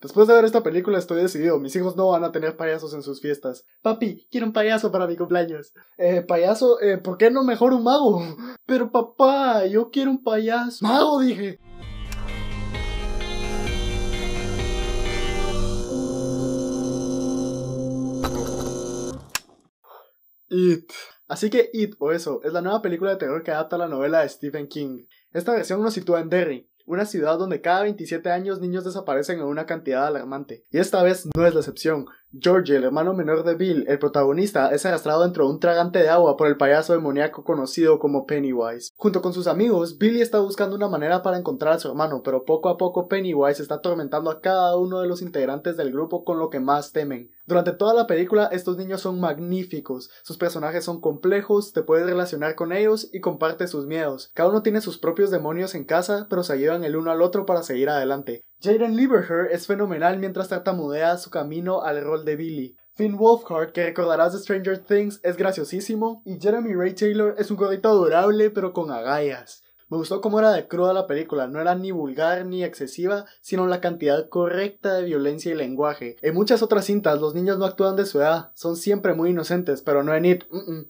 Después de ver esta película estoy decidido, mis hijos no van a tener payasos en sus fiestas. Papi, quiero un payaso para mi cumpleaños. Eh, payaso, eh, ¿por qué no mejor un mago? Pero papá, yo quiero un payaso. Mago, dije. It. Así que It, o eso, es la nueva película de terror que adapta la novela de Stephen King. Esta versión nos sitúa en Derry, una ciudad donde cada 27 años niños desaparecen en una cantidad alarmante. Y esta vez no es la excepción. George, el hermano menor de Bill, el protagonista, es arrastrado dentro de un tragante de agua por el payaso demoníaco conocido como Pennywise. Junto con sus amigos, Billy está buscando una manera para encontrar a su hermano, pero poco a poco Pennywise está atormentando a cada uno de los integrantes del grupo con lo que más temen. Durante toda la película, estos niños son magníficos, sus personajes son complejos, te puedes relacionar con ellos y compartes sus miedos. Cada uno tiene sus propios demonios en casa, pero se ayudan el uno al otro para seguir adelante. Jaden Lieberher es fenomenal mientras tartamudea su camino al rol de Billy. Finn Wolfhard, que recordarás de Stranger Things, es graciosísimo, y Jeremy Ray Taylor es un gordito adorable pero con agallas. Me gustó cómo era de cruda la película, no era ni vulgar ni excesiva, sino la cantidad correcta de violencia y lenguaje. En muchas otras cintas los niños no actúan de su edad, son siempre muy inocentes, pero no en It.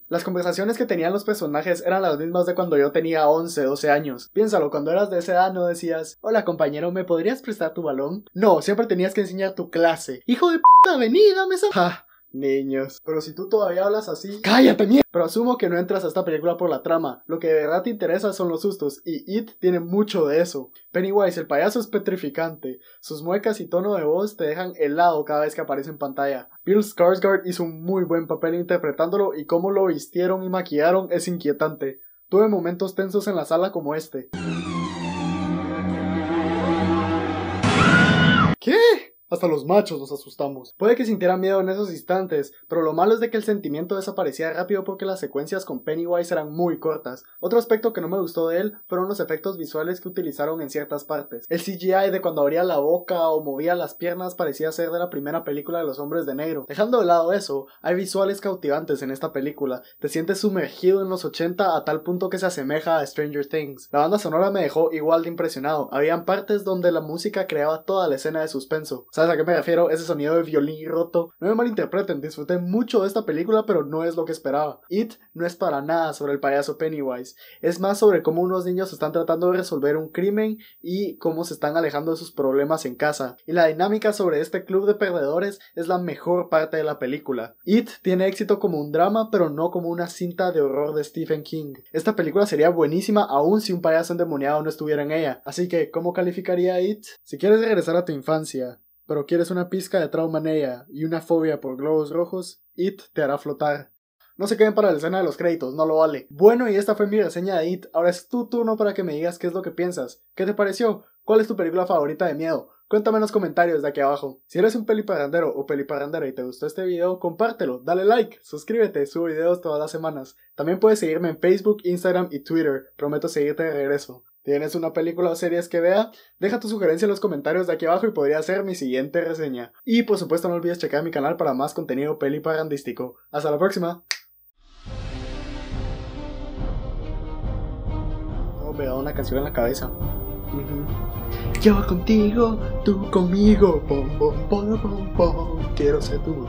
Las conversaciones que tenían los personajes eran las mismas de cuando yo tenía 11, 12 años. Piénsalo, cuando eras de esa edad no decías, hola compañero, ¿me podrías prestar tu balón? No, siempre tenías que enseñar tu clase. Hijo de p***, vení, dame esa... Niños. Pero si tú todavía hablas así. ¡Cállate, mierda! Pero asumo que no entras a esta película por la trama. Lo que de verdad te interesa son los sustos. Y It tiene mucho de eso. Pennywise, el payaso, es petrificante. Sus muecas y tono de voz te dejan helado cada vez que aparece en pantalla. Bill Skarsgård hizo un muy buen papel interpretándolo y cómo lo vistieron y maquillaron es inquietante. Tuve momentos tensos en la sala como este. ¿Qué? Hasta los machos nos asustamos. Puede que sintiera miedo en esos instantes, pero lo malo es de que el sentimiento desaparecía rápido porque las secuencias con Pennywise eran muy cortas. Otro aspecto que no me gustó de él fueron los efectos visuales que utilizaron en ciertas partes. El CGI de cuando abría la boca o movía las piernas parecía ser de la primera película de los hombres de negro. Dejando de lado eso, hay visuales cautivantes en esta película. Te sientes sumergido en los 80 a tal punto que se asemeja a Stranger Things. La banda sonora me dejó igual de impresionado. Habían partes donde la música creaba toda la escena de suspenso. ¿Sabes a qué me refiero? Ese sonido de violín roto. No me malinterpreten, disfruté mucho de esta película, pero no es lo que esperaba. It no es para nada sobre el payaso Pennywise. Es más sobre cómo unos niños están tratando de resolver un crimen y cómo se están alejando de sus problemas en casa. Y la dinámica sobre este club de perdedores es la mejor parte de la película. It tiene éxito como un drama, pero no como una cinta de horror de Stephen King. Esta película sería buenísima aún si un payaso endemoniado no estuviera en ella. Así que, ¿cómo calificaría It? Si quieres regresar a tu infancia, pero quieres una pizca de trauma en ella y una fobia por globos rojos, It te hará flotar. No se queden para la escena de los créditos, no lo vale. Bueno, y esta fue mi reseña de It. Ahora es tu turno para que me digas qué es lo que piensas. ¿Qué te pareció? ¿Cuál es tu película favorita de miedo? Cuéntame en los comentarios de aquí abajo. Si eres un peliparrandero o peliparrandera y te gustó este video, compártelo, dale like, suscríbete, subo videos todas las semanas. También puedes seguirme en Facebook, Instagram y Twitter. Prometo seguirte de regreso. ¿Tienes una película o series que vea? Deja tu sugerencia en los comentarios de aquí abajo y podría ser mi siguiente reseña. Y por supuesto no olvides checar mi canal para más contenido peliparandístico. Hasta la próxima. Oh, me da una canción en la cabeza. Yo contigo, tú conmigo. Quiero ser tu.